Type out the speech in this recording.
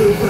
Brasil.